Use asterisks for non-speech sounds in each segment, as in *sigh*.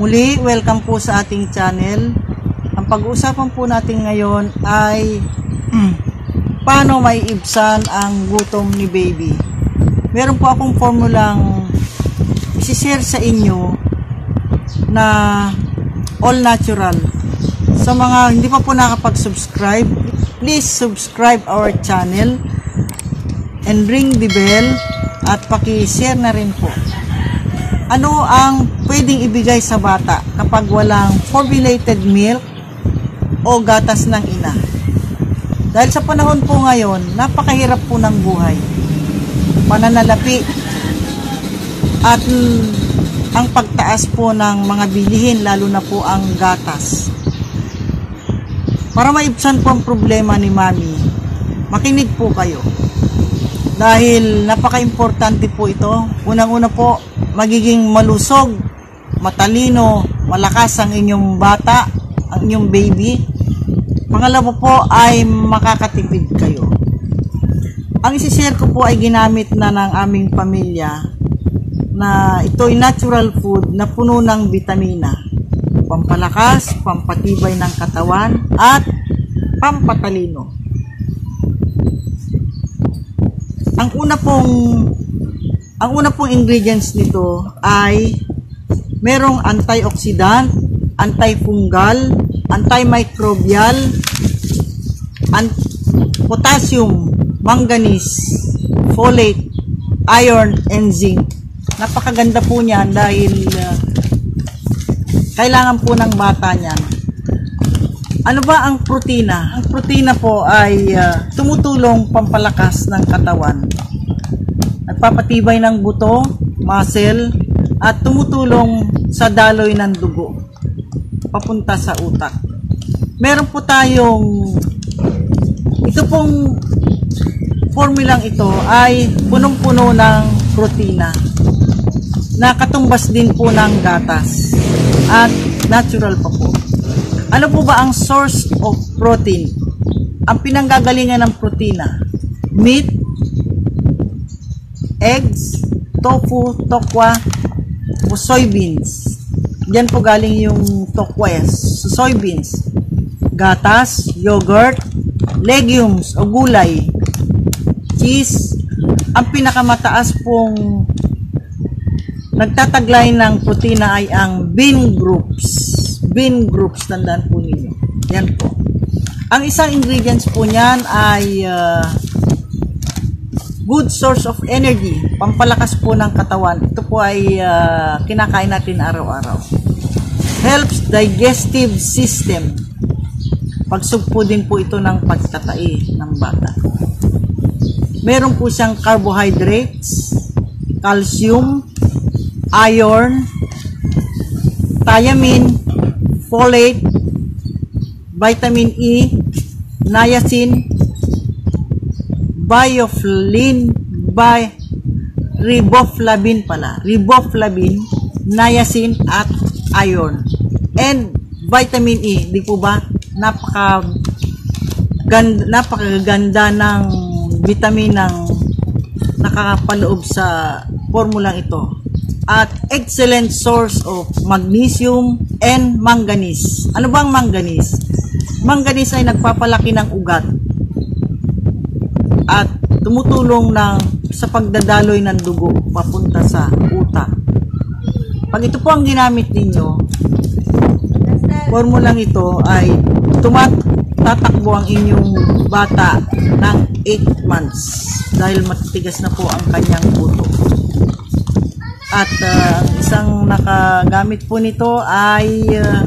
Muli, welcome po sa ating channel. Ang pag-uusapan po natin ngayon ay paano may ibsan ang gutom ni baby. Meron po akong formulang isi-share sa inyo na all natural. Sa mga hindi pa po nakapag-subscribe, please subscribe our channel and ring the bell at paki-share na rin po. Ano ang pwedeng ibigay sa bata kapag walang formulated milk o gatas ng ina? Dahil sa panahon po ngayon, napakahirap po ng buhay. Pananalapi at ang pagtaas po ng mga bilihin, lalo na po ang gatas. Para maibsan po ang problema ni Mami, makinig po kayo. Dahil napaka-importante po ito. Unang-una po, magiging malusog, matalino, malakas ang inyong bata, ang inyong baby. Pangalawa po ay makakatipid kayo. Ang isishare ko po ay ginamit na ng aming pamilya na ito ay natural food na puno ng vitamina. Pampalakas, pampatibay ng katawan, at pampatalino. Ang una pong ang una pong ingredients nito ay merong antioxidant, antifungal, antimicrobial, an- potassium, manganese, folate, iron, and zinc. Napakaganda po niyan dahil uh, kailangan po ng bata niyan. Ano ba ang protina? Ang protina po ay uh, tumutulong pampalakas ng katawan. Nagpapatibay ng buto, muscle, at tumutulong sa daloy ng dugo papunta sa utak. Meron po tayong ito pong formulang ito ay punong-puno ng protina na katumbas din po ng gatas at natural pa po. Ano po ba ang source of protein? Ang pinanggagalingan ng protina, meat, eggs, tofu, tokwa, o soybeans. Diyan po galing yung tokwa, yes. soybeans, gatas, yogurt, legumes o gulay, cheese, ang pinakamataas pong nagtataglay ng protina ay ang bean groups. Bean groups, tandaan po ninyo. Yan po. Ang isang ingredients po niyan ay uh, good source of energy, pampalakas po ng katawan. Ito po ay uh, kinakain natin araw-araw. Helps digestive system. Pagsugpo din po ito ng pagtatai ng bata. Meron po siyang carbohydrates, calcium, iron, thiamine, folate, vitamin E, niacin, bioflin, by riboflavin pala, riboflavin, niacin at iron. And vitamin E, di po ba? Napaka ganda, napakaganda ng vitamin ng nakakapaloob sa formulang ito. At excellent source of magnesium and manganese. Ano bang manganese? Manganese ay nagpapalaki ng ugat at tumutulong ng sa pagdadaloy ng dugo papunta sa utak. Pag ito po ang ginamit ninyo, formulang ito ay tumat tatakbo ang inyong bata ng 8 months dahil matitigas na po ang kanyang puto. At uh, ang isang nakagamit po nito ay uh,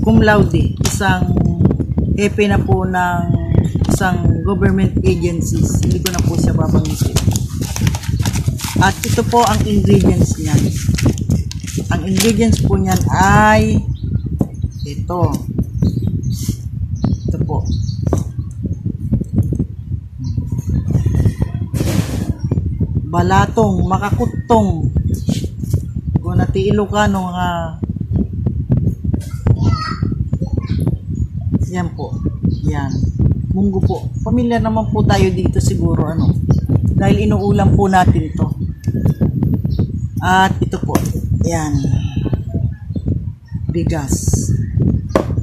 cum laude, isang hepe na po ng isang government agencies. Hindi ko na po siya babanggitin. At ito po ang ingredients niyan. Ang ingredients po niyan ay ito. Ito po. Balatong, makakutong. Kung nati Ilocano nga Yan po. Yan. Munggo po. Pamilyar naman po tayo dito siguro ano. Dahil inuulam po natin to. At ito po, yan. Bigas.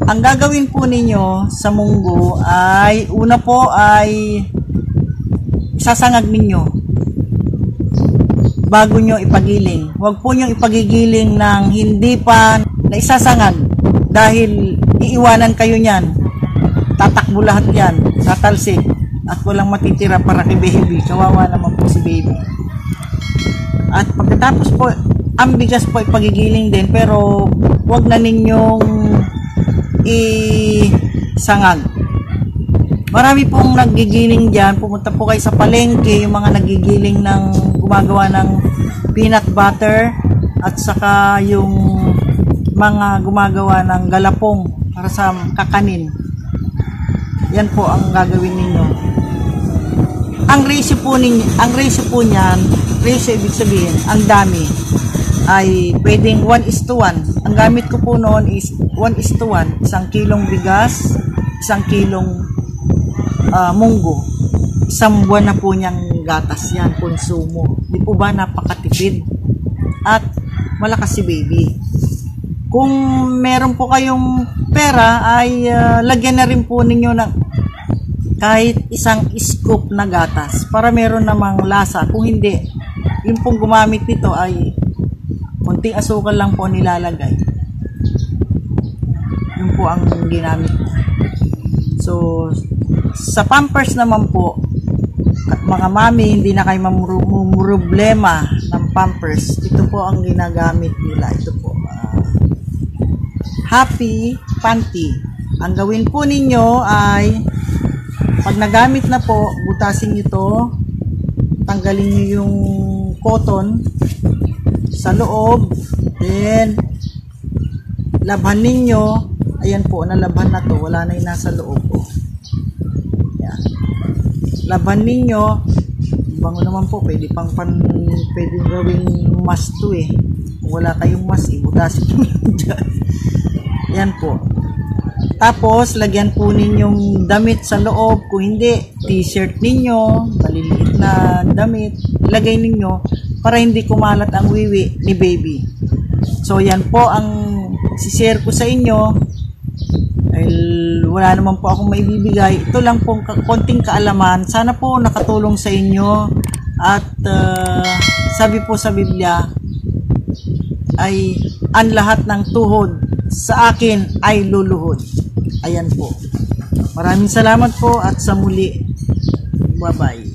Ang gagawin po ninyo sa munggo ay, una po ay sasangag ninyo bago nyo ipagiling. Huwag po nyo ipagigiling ng hindi pa naisasangag dahil iiwanan kayo niyan. Tatakbo lahat yan, tatalsik at walang matitira para kay baby. Kawawa naman po si baby. At pagkatapos po, ang po ipagigiling din pero wag na ninyong isangag. Marami pong nagigiling dyan. Pumunta po kayo sa palengke, yung mga nagigiling ng gumagawa ng peanut butter at saka yung mga gumagawa ng galapong para sa kakanin. Yan po ang gagawin ninyo. Ang ratio po ninyo, ang ratio po niyan, ratio ibig sabihin, ang dami ay pwedeng 1 is to 1. Ang gamit ko po noon is 1 is to 1. Isang kilong bigas, isang kilong uh, munggo. Isang buwan na po niyang gatas yan, konsumo. Di po ba napakatipid? At malakas si baby. Kung meron po kayong pera ay uh, lagyan na rin po ninyo ng kahit isang scoop na gatas para meron namang lasa. Kung hindi, yung pong gumamit nito ay konting asukal lang po nilalagay. Yun po ang ginamit. So, sa pampers naman po, mga mami, hindi na kayo mamroblema ng pampers. Ito po ang ginagamit nila. Ito po. Happy Panty. Ang gawin po ninyo ay pag nagamit na po, butasin nyo to. Tanggalin nyo yung cotton sa loob. Then, labhan ninyo. Ayan po, nalabhan na to. Wala na yung nasa loob. Oh. Yan. Laban ninyo. Bango naman po. Pwede pang pan, pwede gawing mas to eh. Kung wala kayong mas, ibutasin nyo *laughs* dyan. Yan po. Tapos, lagyan po ninyong damit sa loob. Kung hindi, t-shirt ninyo, maliliit na damit, lagay ninyo para hindi kumalat ang wiwi ni baby. So, yan po ang sishare ko sa inyo. Dahil wala naman po akong maibibigay. Ito lang po konting kaalaman. Sana po nakatulong sa inyo. At uh, sabi po sa Biblia, ay ang lahat ng tuhod sa akin ay luluhod. Ayan po. Maraming salamat po at sa muli. Bye-bye.